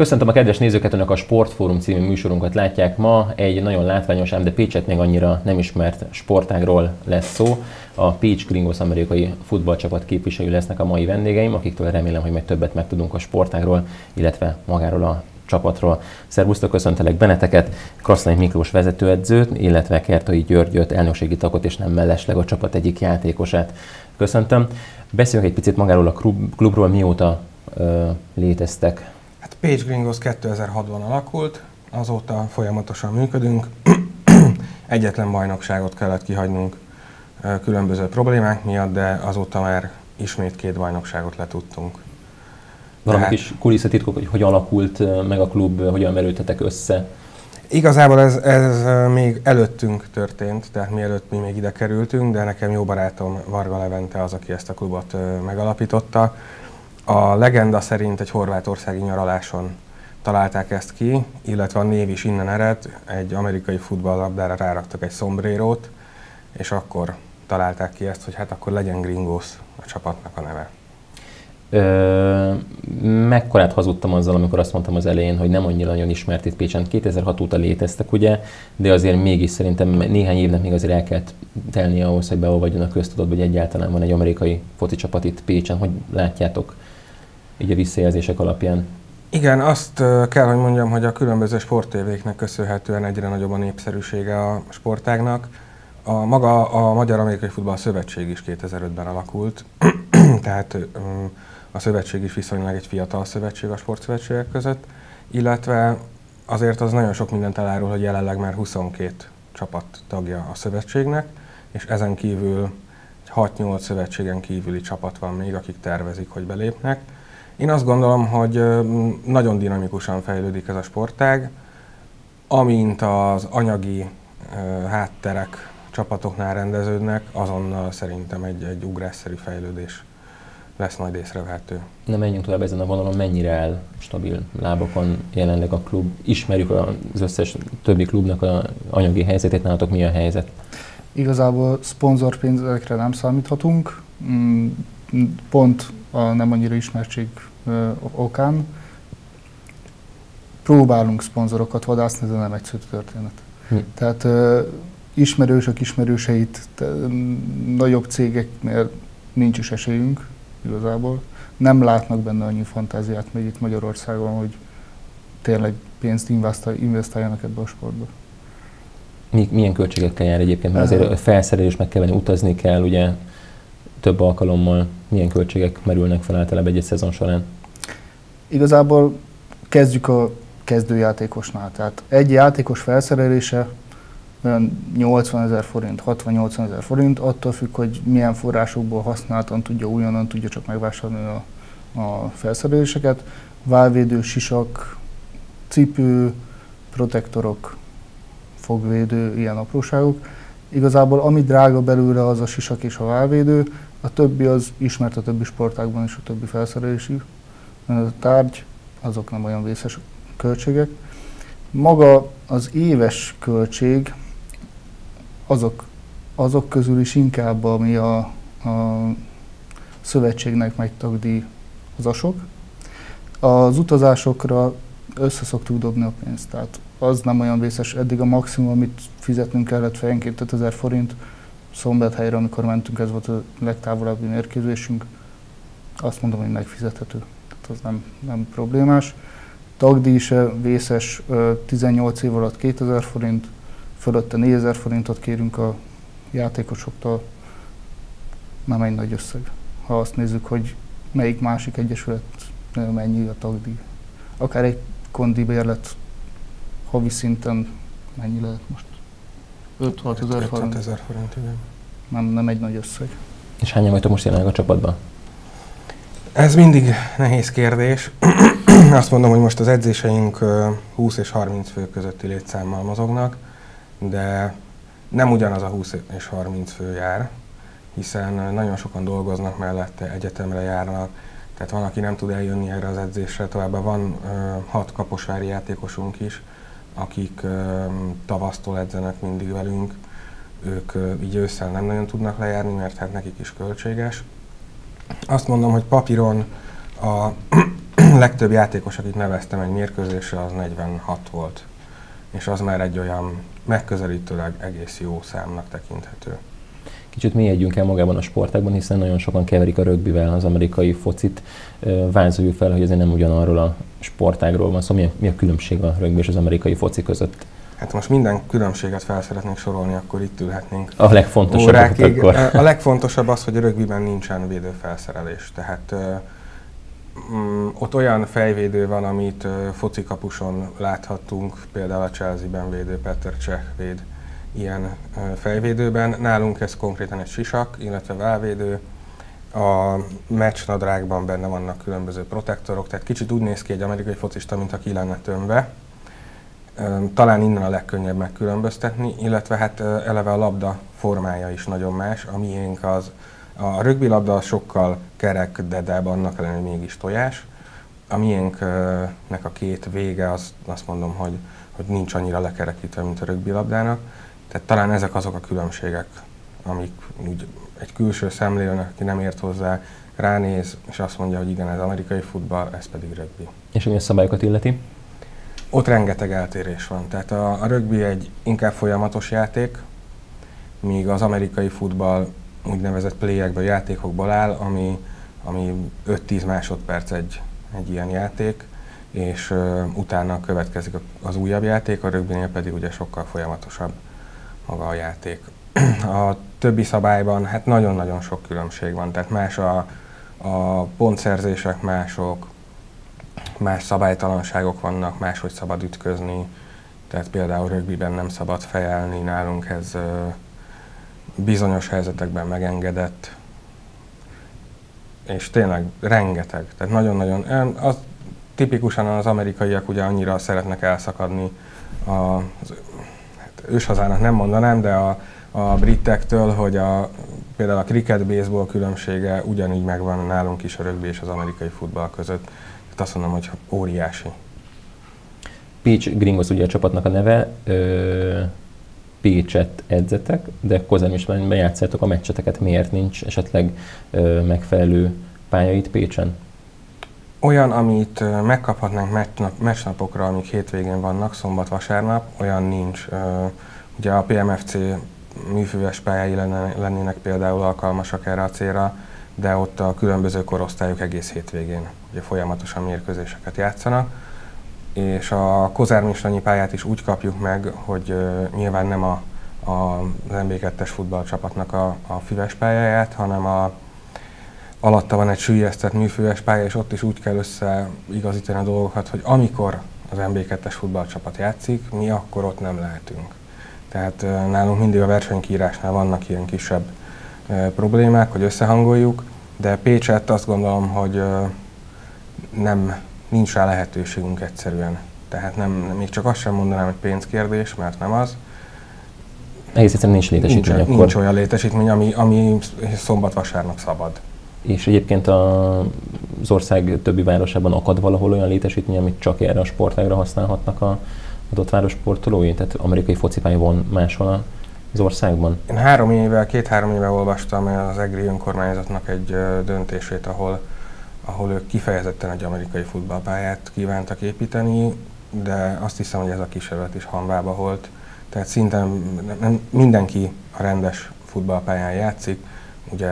Köszöntöm a kedves nézőket, Önök a Sportfórum című műsorunkat látják. Ma egy nagyon látványos, de Pécset még annyira nem ismert sportágról lesz szó. A Pécs Gringos amerikai futballcsapat képviselői lesznek a mai vendégeim, akiktől remélem, hogy majd többet megtudunk a sportágról, illetve magáról a csapatról. Szervusztok, köszöntelek benneteket, Krasznai Miklós vezetőedzőt, illetve Kertai Györgyöt, elnökségi tagot és nem mellesleg a csapat egyik játékosát. Köszöntöm. Beszéljünk egy picit magáról a klub, klubról, mióta ö, léteztek. Hát Page Gringos 2006-ban alakult, azóta folyamatosan működünk. Egyetlen bajnokságot kellett kihagynunk különböző problémák miatt, de azóta már ismét két bajnokságot letudtunk. Valami Tehát... kis kulisszatitkok, hogy hogy alakult meg a klub, hogyan merültetek össze? Igazából ez, ez még előttünk történt, tehát mielőtt mi még ide kerültünk, de nekem jó barátom Varga Levente az, aki ezt a klubot megalapította. A legenda szerint egy horvátországi nyaraláson találták ezt ki, illetve a név is innen ered, egy amerikai futballlabdára ráraktak egy szombrérót, és akkor találták ki ezt, hogy hát akkor legyen Gringos a csapatnak a neve. Ö, mekkorát hazudtam azzal, amikor azt mondtam az elején, hogy nem annyira nagyon ismert itt Pécsen. 2006 óta léteztek, ugye, de azért mégis szerintem néhány évnek még azért el kell telni ahhoz, hogy beolvadjon a köztudatba, hogy egyáltalán van egy amerikai foci csapat itt Pécsen. Hogy látjátok így a visszajelzések alapján? Igen, azt kell, hogy mondjam, hogy a különböző sporttévéknek köszönhetően egyre nagyobb a népszerűsége a sportágnak. A maga a Magyar Amerikai Futball Szövetség is 2005-ben alakult, tehát a szövetség is viszonylag egy fiatal szövetség a sportszövetségek között, illetve azért az nagyon sok mindent elárul, hogy jelenleg már 22 csapat tagja a szövetségnek, és ezen kívül 6-8 szövetségen kívüli csapat van még, akik tervezik, hogy belépnek. Én azt gondolom, hogy nagyon dinamikusan fejlődik ez a sportág, amint az anyagi hátterek csapatoknál rendeződnek, azonnal szerintem egy, egy ugrásszerű fejlődés lesz majd észrevehető. Na menjünk tovább ezen a vonalon, mennyire áll stabil lábokon jelenleg a klub? Ismerjük az összes többi klubnak a anyagi helyzetét, nálatok mi a helyzet? Igazából szponzorpénzekre nem számíthatunk, mm, pont a nem annyira ismertség okán. Próbálunk szponzorokat vadászni, de nem egyszerű történet. Mi? Tehát ismerősök ismerőseit, nagyobb cégeknél nincs is esélyünk, igazából. Nem látnak benne annyi fantáziát még itt Magyarországon, hogy tényleg pénzt investáljanak ebbe a sportba. Mi, milyen költségekkel jár egyébként? Mert azért felszerelés meg kell venni, utazni kell, ugye több alkalommal milyen költségek merülnek fel általában egy szezon során? Igazából kezdjük a kezdőjátékosnál. Tehát egy játékos felszerelése olyan 80 ezer forint, 60-80 ezer forint, attól függ, hogy milyen forrásokból használtan tudja, újonnan tudja csak megvásárolni a, a felszereléseket. Válvédő, sisak, cipő, protektorok, fogvédő, ilyen apróságok. Igazából ami drága belőle az a sisak és a válvédő, a többi az ismert a többi sportágban is a többi felszerelési tárgy, azok nem olyan vészes költségek. Maga az éves költség azok, azok közül is inkább, ami a, a szövetségnek megy tagdíj, az a sok. Az utazásokra össze szoktuk dobni a pénzt, tehát az nem olyan vészes. Eddig a maximum, amit fizetnünk kellett fejenként 5000 forint, Szombathelyre, amikor mentünk, ez volt a legtávolabbi mérkőzésünk, azt mondom, hogy megfizethető. Az nem, nem problémás. Tagdíj se vészes, 18 év alatt 2000 forint, fölötte 4000 forintot kérünk a játékosoktól, nem egy nagy összeg. Ha azt nézzük, hogy melyik másik egyesület mennyi a tagdíj. Akár egy kondi bérlet havi szinten mennyi lehet most? 5-6 ezer forint. ezer forint, igen. Nem, nem egy nagy összeg. És hányan vagytok most jelenleg a csapatban? Ez mindig nehéz kérdés. Azt mondom, hogy most az edzéseink 20 és 30 fő közötti létszámmal mozognak, de nem ugyanaz a 20 és 30 fő jár, hiszen nagyon sokan dolgoznak mellette, egyetemre járnak, tehát van, aki nem tud eljönni erre az edzésre, továbbá van hat kaposvári játékosunk is, akik tavasztól edzenek mindig velünk, ők így ősszel nem nagyon tudnak lejárni, mert hát nekik is költséges. Azt mondom, hogy papíron a legtöbb játékos, akit neveztem egy mérkőzésre, az 46 volt. És az már egy olyan megközelítőleg egész jó számnak tekinthető. Kicsit mélyedjünk el magában a sportágban, hiszen nagyon sokan keverik a rögbivel az amerikai focit. Vázoljuk fel, hogy ez nem ugyanarról a sportágról van szó. Szóval mi a, mi a különbség a rögbi és az amerikai foci között? Hát most minden különbséget fel szeretnék sorolni, akkor itt ülhetnénk. A legfontosabb Akkor. A legfontosabb az, hogy a rögbiben nincsen védőfelszerelés. Tehát mm, ott olyan fejvédő van, amit focikapuson láthattunk, például a Chelsea-ben védő Peter Cseh véd ilyen fejvédőben. Nálunk ez konkrétan egy sisak, illetve válvédő. A meccsnadrágban benne vannak különböző protektorok, tehát kicsit úgy néz ki egy amerikai focista, mint aki lenne tömve. Talán innen a legkönnyebb megkülönböztetni, illetve hát eleve a labda formája is nagyon más. A miénk az, a rögbi labda sokkal kerek, dedebb, annak ellenére mégis tojás. A miénknek a két vége, az, azt mondom, hogy, hogy nincs annyira lekerekítve, mint a rögbi labdának tehát talán ezek azok a különbségek, amik úgy egy külső szemlélőn, aki nem ért hozzá, ránéz, és azt mondja, hogy igen, ez amerikai futball, ez pedig rögbi. És ami a szabályokat illeti? Ott rengeteg eltérés van. Tehát a, a rögbi egy inkább folyamatos játék, míg az amerikai futball úgynevezett playekből, játékokból áll, ami, ami 5-10 másodperc egy, egy ilyen játék, és uh, utána következik az újabb játék, a rögbinél pedig ugye sokkal folyamatosabb maga a játék. A többi szabályban hát nagyon-nagyon sok különbség van, tehát más a, a pontszerzések mások, más szabálytalanságok vannak, máshogy szabad ütközni, tehát például rögbiben nem szabad fejelni, nálunk ez bizonyos helyzetekben megengedett, és tényleg rengeteg, tehát nagyon-nagyon, az, tipikusan az amerikaiak ugye annyira szeretnek elszakadni az őshazának nem mondanám, de a, a britektől, hogy a, például a cricket baseball különbsége ugyanígy megvan nálunk is a rögbi és az amerikai futball között. Tehát azt mondom, hogy óriási. Peach Gringos ugye a csapatnak a neve. Ö, Pécset edzetek, de Kozermismerben játszátok a meccseteket. Miért nincs esetleg ö, megfelelő pályait Pécsen? Olyan, amit megkaphatnánk meccsnap, meccsnapokra, amik hétvégén vannak, szombat-vasárnap, olyan nincs. Ugye a PMFC műfőves pályái lennének például alkalmasak erre a célra, de ott a különböző korosztályok egész hétvégén ugye folyamatosan mérkőzéseket játszanak, és a Kozármislanyi pályát is úgy kapjuk meg, hogy nyilván nem a, a, az MB2-es futballcsapatnak a, a füves pályáját, hanem a alatta van egy sűjesztett műfőes pálya, és ott is úgy kell összeigazítani a dolgokat, hogy amikor az MB2-es futballcsapat játszik, mi akkor ott nem lehetünk. Tehát nálunk mindig a versenykírásnál vannak ilyen kisebb problémák, hogy összehangoljuk, de Pécset azt gondolom, hogy nem, nincs rá lehetőségünk egyszerűen. Tehát nem, még csak azt sem mondanám, hogy pénzkérdés, mert nem az. Egész egyszerűen nincs létesítmény nincs, akkor. Nincs olyan létesítmény, ami, ami szombat-vasárnap szabad. És egyébként a, az ország többi városában akad valahol olyan létesítmény, amit csak erre a sportágra használhatnak a adott város sportolói? Tehát amerikai focipálya van máshol az országban? Én három éve, két-három éve olvastam az EGRI önkormányzatnak egy döntését, ahol, ahol ők kifejezetten egy amerikai futballpályát kívántak építeni, de azt hiszem, hogy ez a kísérlet is hanvába volt. Tehát szinte nem, mindenki a rendes futballpályán játszik, ugye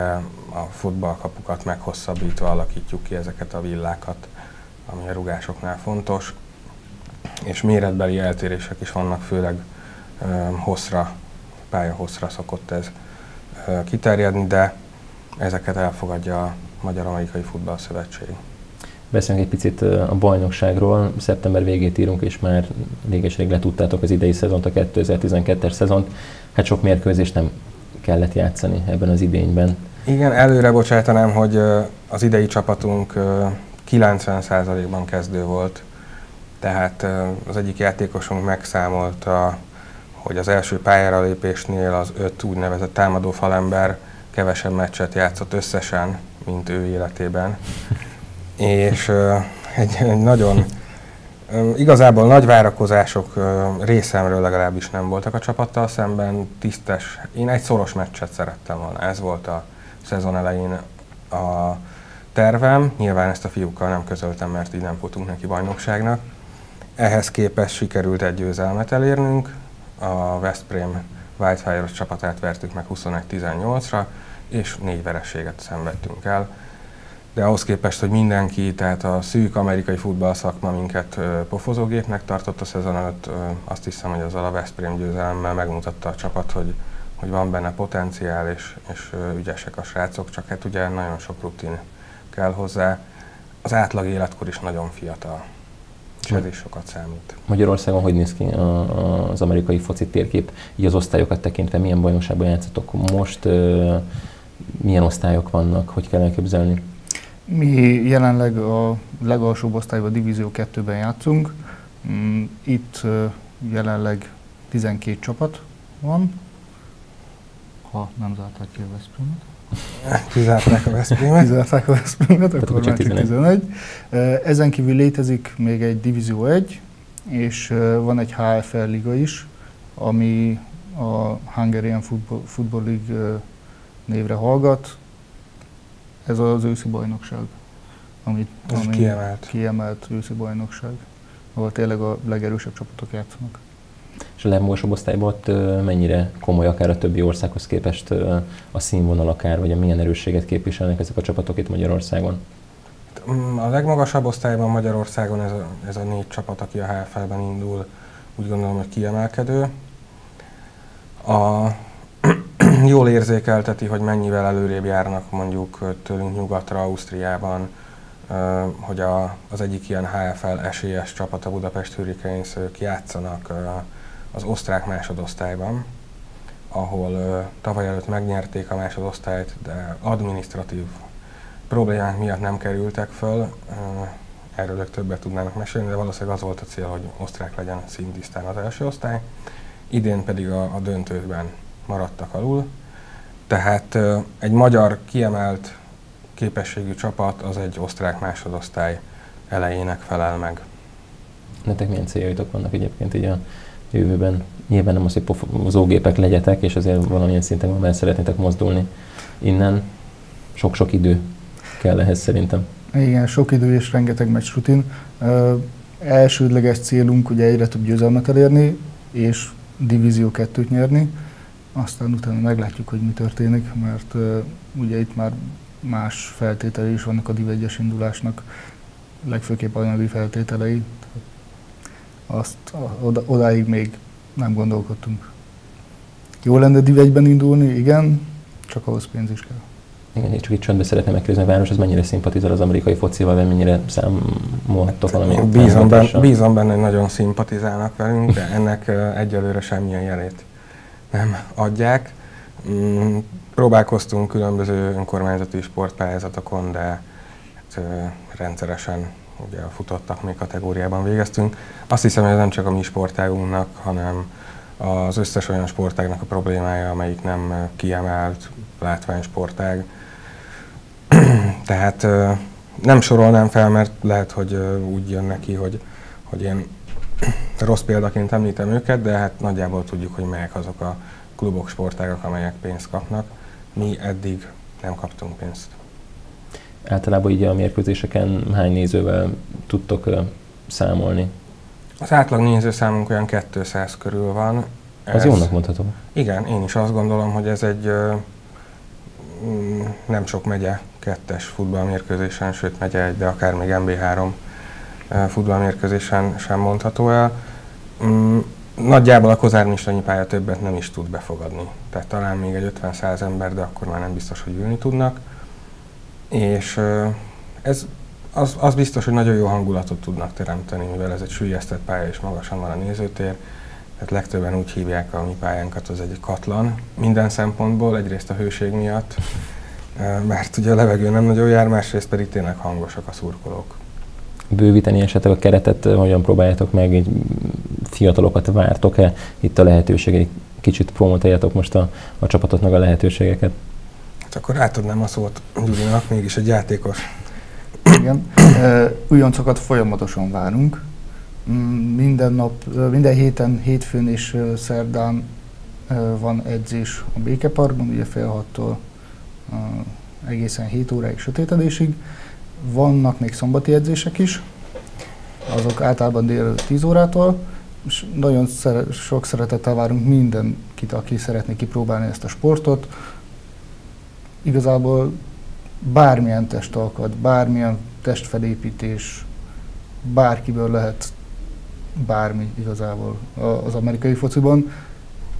a futballkapukat meghosszabbítva alakítjuk ki ezeket a villákat, ami a rugásoknál fontos, és méretbeli eltérések is vannak, főleg hosszra, pálya hosszra szokott ez kiterjedni, de ezeket elfogadja a Magyar-Amerikai Futball Szövetség. Beszéljünk egy picit a bajnokságról. Szeptember végét írunk, és már réges rég letudtátok az idei szezont, a 2012-es szezont. Hát sok mérkőzést nem kellett játszani ebben az idényben. Igen, előre bocsátanám, hogy az idei csapatunk 90%-ban kezdő volt, tehát az egyik játékosunk megszámolta, hogy az első pályára lépésnél az öt úgynevezett támadó falember kevesebb meccset játszott összesen, mint ő életében. És egy, egy nagyon Igazából nagy várakozások részemről legalábbis nem voltak a csapattal szemben, tisztes. Én egy szoros meccset szerettem volna, ez volt a szezon elején a tervem, nyilván ezt a fiúkkal nem közöltem, mert így nem futunk neki bajnokságnak. Ehhez képest sikerült egy győzelmet elérnünk, a Veszprém Wildfire csapatát vertük meg 21-18-ra, és négy vereséget szenvedtünk el. De ahhoz képest, hogy mindenki, tehát a szűk amerikai futball szakma minket pofozógépnek tartott a szezon előtt, azt hiszem, hogy azzal a Veszprém győzelemmel megmutatta a csapat, hogy, hogy van benne potenciál, és, és ügyesek a srácok, csak hát ugye nagyon sok rutin kell hozzá. Az átlag életkor is nagyon fiatal és ez is sokat számít. Magyarországon hogy néz ki az amerikai foci térkép, így az osztályokat tekintve, milyen bajnokságban játszatok most, milyen osztályok vannak, hogy kell elképzelni? Mi jelenleg a legalsóbb osztályban, a Divízió 2-ben játszunk. Mm, itt jelenleg 12 csapat van, ha nem zárták ki a Veszprémet. Kizárták a Veszprémet. Kizárták a Veszprémet, akkor már csak 11. Ezen kívül létezik még egy Divízió 1, és van egy HFL liga is, ami a Hungarian Football, Football League névre hallgat. Ez az őszi bajnokság, amit, Ez ami kiemelt. kiemelt őszi bajnokság, ahol tényleg a legerősebb csapatok játszanak. És a legmagasabb osztályban ott mennyire komoly akár a többi országhoz képest a színvonal akár, vagy a milyen erősséget képviselnek ezek a csapatok itt Magyarországon? Mm, a legmagasabb osztályban Magyarországon ez a, ez a négy csapat, aki a HFL-ben indul, úgy gondolom, hogy kiemelkedő. A, jól érzékelteti, hogy mennyivel előrébb járnak mondjuk tőlünk nyugatra, Ausztriában, hogy a, az egyik ilyen HFL esélyes csapat, a Budapest Hurricanes, ők játszanak az osztrák másodosztályban, ahol tavaly előtt megnyerték a másodosztályt, de administratív problémák miatt nem kerültek föl. Erről ők többet tudnának mesélni, de valószínűleg az volt a cél, hogy osztrák legyen szintisztán az első osztály. Idén pedig a, a döntőkben maradtak alul. Tehát egy magyar kiemelt képességű csapat az egy osztrák másodosztály elejének felel meg. Nektek milyen céljaitok vannak egyébként így a jövőben? Nyilván nem az, hogy pofozógépek legyetek, és azért valamilyen szinten már szeretnétek mozdulni innen. Sok-sok idő kell ehhez szerintem. Igen, sok idő és rengeteg meccs rutin. Uh, elsődleges célunk ugye egyre több győzelmet elérni, és divízió kettőt nyerni. Aztán utána meglátjuk, hogy mi történik, mert uh, ugye itt már más feltételei is vannak a Div 1 indulásnak, legfőképp anyagi feltételei. Azt oda, odáig még nem gondolkodtunk. Jó lenne Div 1 indulni, igen, csak ahhoz pénz is kell. Igen, én csak itt csöndbe szeretném megkérdezni, a város az mennyire szimpatizál az amerikai focival, vagy mennyire számolhattok valami hát, bízom, benne, bízom benne, hogy nagyon szimpatizálnak velünk, de ennek egyelőre semmilyen jelét nem adják. Mm, próbálkoztunk különböző önkormányzati sportpályázatokon, de hát, rendszeresen ugye a futottak még kategóriában végeztünk. Azt hiszem, hogy ez nem csak a mi sportágunknak, hanem az összes olyan sportágnak a problémája, amelyik nem kiemelt látványsportág. Tehát nem sorolnám fel, mert lehet, hogy úgy jön neki, hogy, hogy én rossz példaként említem őket, de hát nagyjából tudjuk, hogy melyek azok a klubok, sportágak, amelyek pénzt kapnak. Mi eddig nem kaptunk pénzt. Általában így a mérkőzéseken hány nézővel tudtok uh, számolni? Az átlag nézőszámunk olyan 200 körül van. Ez, ez jónak mondható. Igen, én is azt gondolom, hogy ez egy uh, nem sok megye kettes futballmérkőzésen, sőt megye egy, de akár még MB3 uh, futballmérkőzésen sem mondható el. Um, nagyjából a Kozár Mislanyi pálya többet nem is tud befogadni. Tehát talán még egy 50-100 ember, de akkor már nem biztos, hogy ülni tudnak. És ez az, az biztos, hogy nagyon jó hangulatot tudnak teremteni, mivel ez egy sülyeztett pálya és magasan van a nézőtér. Tehát legtöbben úgy hívják a mi pályánkat, az egy katlan minden szempontból, egyrészt a hőség miatt, mert ugye a levegő nem nagyon jár, másrészt pedig tényleg hangosak a szurkolók. Bővíteni esetleg a keretet, hogyan próbáljátok meg, így fiatalokat vártok-e itt a lehetőség, egy kicsit promotáljátok most a, a csapatotnak a lehetőségeket? Hát akkor átadnám a szót Gyurinak, mégis egy játékos. Igen. Újoncokat folyamatosan várunk. Mm, minden nap, minden héten, hétfőn és szerdán van edzés a Békeparkban, ugye fél hattól egészen 7 óráig sötétedésig. Vannak még szombati edzések is, azok általában délelőtt 10 órától, és nagyon szere- sok szeretettel várunk mindenkit, aki szeretné kipróbálni ezt a sportot. Igazából bármilyen testalkat, bármilyen testfelépítés, bárkiből lehet bármi igazából az amerikai fociban,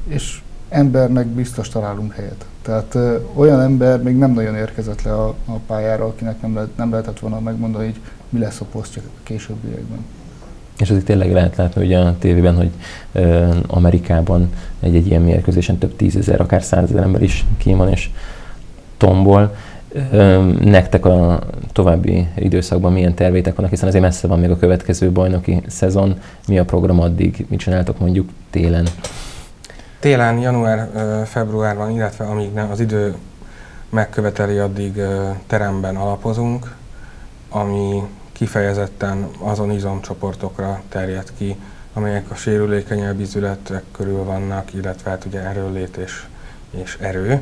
és embernek biztos találunk helyet. Tehát ö, olyan ember még nem nagyon érkezett le a, a pályára, akinek nem, lehet, nem lehetett volna megmondani, hogy mi lesz a posztja a későbbiekben. És azért tényleg lehet látni ugye a tévében, hogy ö, Amerikában egy-egy ilyen mérkőzésen több tízezer, akár százezer ember is kín van és tombol. Nektek a további időszakban milyen tervétek vannak, hiszen azért messze van még a következő bajnoki szezon. Mi a program addig? Mit csináltok mondjuk télen? Télen, január, februárban, illetve amíg nem, az idő megköveteli, addig teremben alapozunk, ami kifejezetten azon izomcsoportokra terjed ki, amelyek a sérülékenyebb izületek körül vannak, illetve hát ugye erőlét és, és erő.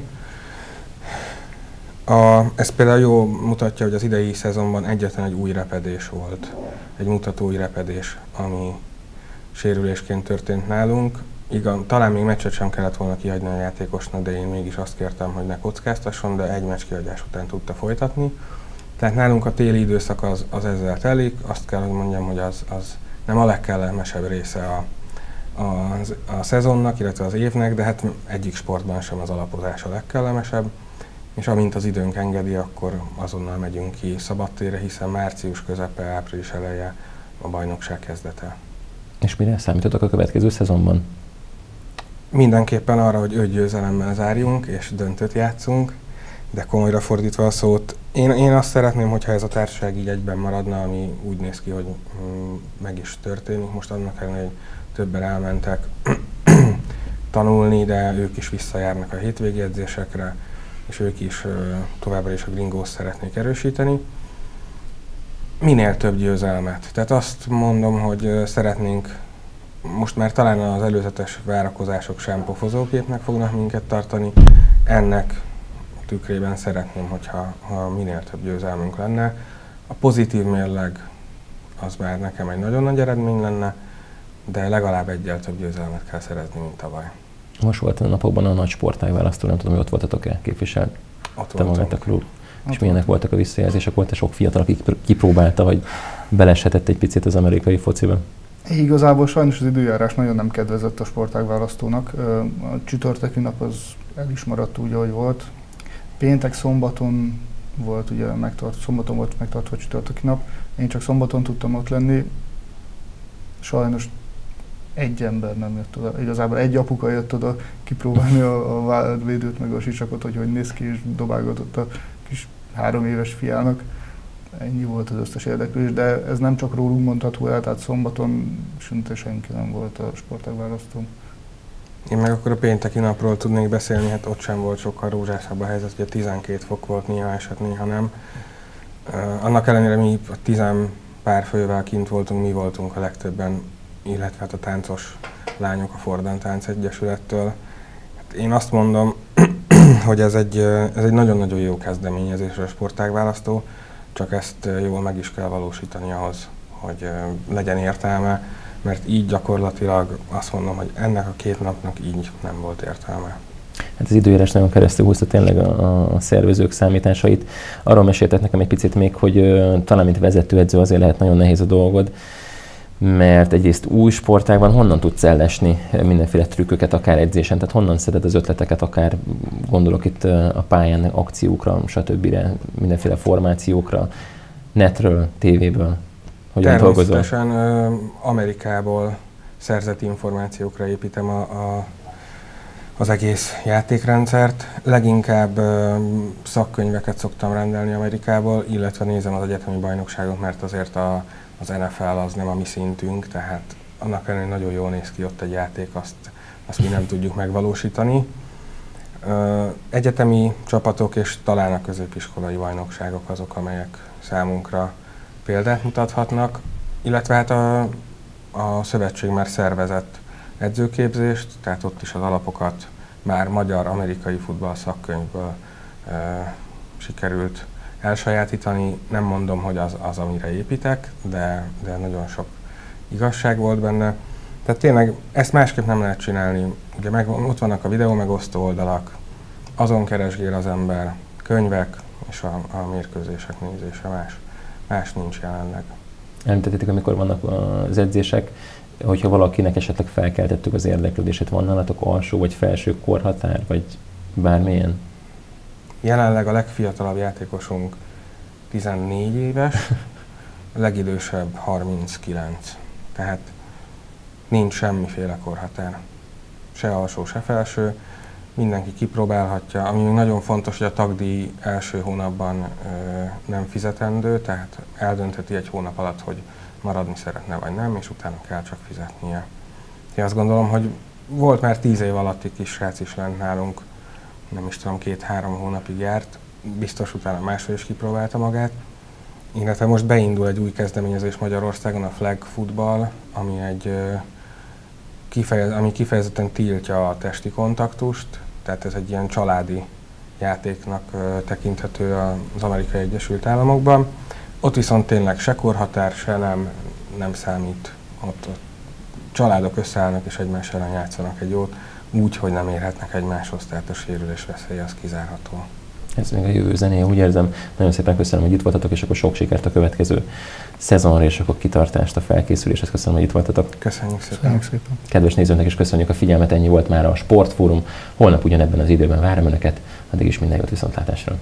A, ez például jól mutatja, hogy az idei szezonban egyetlen egy új repedés volt, egy mutató új repedés, ami sérülésként történt nálunk. Igen, talán még meccset sem kellett volna kihagyni a játékosnak, de én mégis azt kértem, hogy ne kockáztasson, de egy meccs kihagyás után tudta folytatni. Tehát nálunk a téli időszak az, az ezzel telik, azt kell, hogy mondjam, hogy az, az nem a legkellemesebb része a, a, a szezonnak, illetve az évnek, de hát egyik sportban sem az alapozás a legkellemesebb. És amint az időnk engedi, akkor azonnal megyünk ki szabadtére, hiszen március közepe, április eleje a bajnokság kezdete. És mire számítotok a következő szezonban? Mindenképpen arra, hogy öt győzelemmel zárjunk és döntőt játszunk, de komolyra fordítva a szót, én, én azt szeretném, hogyha ez a társaság így egyben maradna, ami úgy néz ki, hogy mm, meg is történik. Most annak ellenére, hogy többen elmentek tanulni, de ők is visszajárnak a hétvégi edzésekre, és ők is továbbra is a gringót szeretnék erősíteni. Minél több győzelmet. Tehát azt mondom, hogy szeretnénk, most már talán az előzetes várakozások sem pofozóképnek fognak minket tartani, ennek tükrében szeretném, hogyha ha minél több győzelmünk lenne. A pozitív mérleg az már nekem egy nagyon nagy eredmény lenne, de legalább egyel több győzelmet kell szerezni, mint tavaly. Most volt a napokban a nagy sportág választó, nem tudom, hogy ott voltatok-e képviselt Ott te magát a klub. És milyenek voltak a visszajelzések? Volt-e sok fiatal, aki kipróbálta, vagy beleshetett egy picit az amerikai fociba? Igazából sajnos az időjárás nagyon nem kedvezett a sportágválasztónak. A csütörtöki nap az el is maradt úgy, ahogy volt. Péntek, szombaton volt ugye megtart, szombaton volt megtartva a csütörtöki nap. Én csak szombaton tudtam ott lenni. Sajnos egy ember nem jött oda. Igazából egy apuka jött oda kipróbálni a, a vállvédőt, meg a sisakot, hogy hogy néz ki, és dobálgatott a kis három éves fiának. Ennyi volt az összes érdeklődés, de ez nem csak rólunk mondható el, tehát szombaton szinte senki nem volt a sportágválasztón. Én meg akkor a pénteki napról tudnék beszélni, hát ott sem volt sokkal rózsásabb a helyzet, ugye 12 fok volt, néha esett, néha nem. Annak ellenére mi a tizen pár fővel kint voltunk, mi voltunk a legtöbben, illetve hát a táncos lányok a Fordán Tánc Egyesülettől. Hát én azt mondom, hogy ez egy, ez egy nagyon-nagyon jó kezdeményezés a sportágválasztó, csak ezt ö, jól meg is kell valósítani ahhoz, hogy ö, legyen értelme, mert így gyakorlatilag azt mondom, hogy ennek a két napnak így nem volt értelme. Hát az időjárás nagyon keresztül húzta tényleg a, a szervezők számításait. Arról meséltek nekem egy picit még, hogy ö, talán mint vezetőedző azért lehet nagyon nehéz a dolgod, mert egyrészt új sportágban honnan tudsz ellesni mindenféle trükköket, akár edzésen, tehát honnan szeded az ötleteket, akár gondolok itt a pályán akciókra, stb. mindenféle formációkra, netről, tévéből, hogyan dolgozol? Természetesen Amerikából szerzett információkra építem a, a, az egész játékrendszert. Leginkább szakkönyveket szoktam rendelni Amerikából, illetve nézem az egyetemi bajnokságot, mert azért a, az NFL az nem a mi szintünk, tehát annak ellenére nagyon jól néz ki ott egy játék, azt, azt mi nem tudjuk megvalósítani. Egyetemi csapatok és talán a középiskolai bajnokságok azok, amelyek számunkra példát mutathatnak, illetve hát a, a szövetség már szervezett edzőképzést, tehát ott is az alapokat már magyar-amerikai futball szakkönyvből e, sikerült elsajátítani. Nem mondom, hogy az, az amire építek, de, de nagyon sok igazság volt benne. Tehát tényleg ezt másképp nem lehet csinálni. Ugye meg, ott vannak a videó megosztó oldalak, azon keresgél az ember, könyvek és a, a mérkőzések nézése más. Más nincs jelenleg. Említettétek, amikor vannak az edzések, hogyha valakinek esetleg felkeltettük az érdeklődését, van nálatok alsó vagy felső korhatár, vagy bármilyen? Jelenleg a legfiatalabb játékosunk 14 éves, a legidősebb 39. Tehát nincs semmiféle korhatár. Se alsó, se felső. Mindenki kipróbálhatja. Ami nagyon fontos, hogy a tagdíj első hónapban ö, nem fizetendő, tehát eldöntheti egy hónap alatt, hogy maradni szeretne vagy nem, és utána kell csak fizetnie. Én azt gondolom, hogy volt már tíz év alatti kisrác is lent nálunk, nem is tudom, két-három hónapig járt, biztos utána máshol is kipróbálta magát. Illetve most beindul egy új kezdeményezés Magyarországon, a Flag Football, ami egy kifejez, ami kifejezetten tiltja a testi kontaktust, tehát ez egy ilyen családi játéknak tekinthető az Amerikai Egyesült Államokban. Ott viszont tényleg se korhatár, se nem, nem számít. Ott, ott családok összeállnak és egymás ellen játszanak egy jót, úgy, hogy nem érhetnek egymáshoz, tehát a sérülés veszélye az kizárható. Ez még a jövő zenéje, úgy érzem. Nagyon szépen köszönöm, hogy itt voltatok, és akkor sok sikert a következő szezonra, és akkor kitartást a felkészüléshez. Köszönöm, hogy itt voltatok. Köszönjük szépen. Köszönjük szépen. Kedves nézőnek is köszönjük a figyelmet, ennyi volt már a Sportfórum. Holnap ugyanebben az időben várom Önöket, addig is minden jót viszontlátásra.